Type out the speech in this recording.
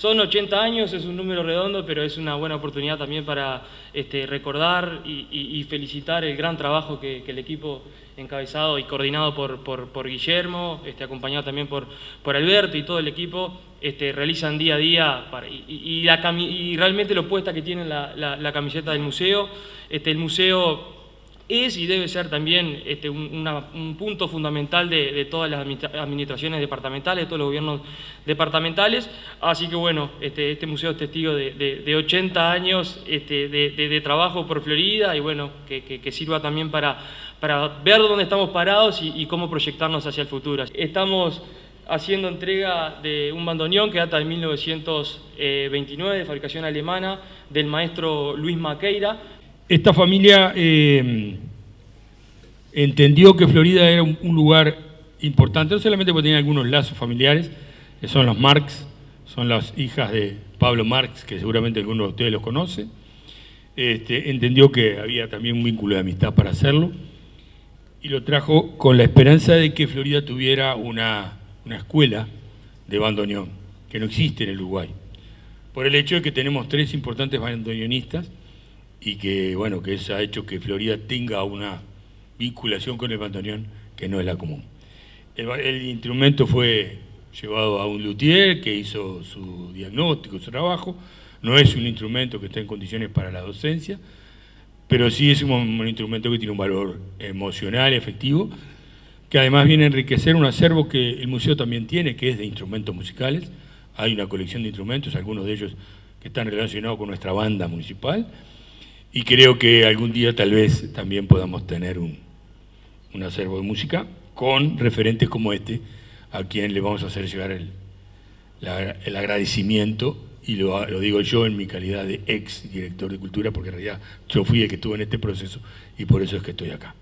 son 80 años, es un número redondo, pero es una buena oportunidad también para este, recordar y, felicitar el gran trabajo que, el equipo encabezado y coordinado por, Guillermo, este, acompañado también por, Alberto y todo el equipo, este, realizan día a día y, realmente lo puesta que tiene la, camiseta del museo. Este, el museo es y debe ser también este, un, punto fundamental de, todas las administraciones departamentales, de todos los gobiernos departamentales. Así que bueno, este, este museo es testigo de, 80 años este, de, trabajo por Florida y bueno, que, sirva también para, ver dónde estamos parados y, cómo proyectarnos hacia el futuro. Estamos haciendo entrega de un bandoneón que data de 1929, de fabricación alemana, del maestro Luis Maqueira, esta familia eh, entendió que Florida era un, lugar importante, no solamente porque tenía algunos lazos familiares, que son los Marx, son las hijas de Pablo Marx, que seguramente algunos de ustedes los conoce. Este, entendió que había también un vínculo de amistad para hacerlo y lo trajo con la esperanza de que Florida tuviera una, una escuela de bandoneón, que no existe en el Uruguay, por el hecho de que tenemos tres importantes bandoneonistas y que, bueno, que eso ha hecho que Florida tenga una vinculación con el bandoneón que no es la común. El, instrumento fue llevado a un luthier que hizo su diagnóstico, su trabajo. No es un instrumento que esté en condiciones para la docencia, pero sí es un, instrumento que tiene un valor emocional, efectivo, que además viene a enriquecer un acervo que el museo también tiene, que es de instrumentos musicales. Hay una colección de instrumentos, algunos de ellos que están relacionados con nuestra banda municipal y creo que algún día tal vez también podamos tener un, un acervo de música con referentes como este, a quien le vamos a hacer llegar el, el agradecimiento, y lo, lo, digo yo en mi calidad de ex director de cultura, porque en realidad yo fui el que estuvo en este proceso y por eso es que estoy acá.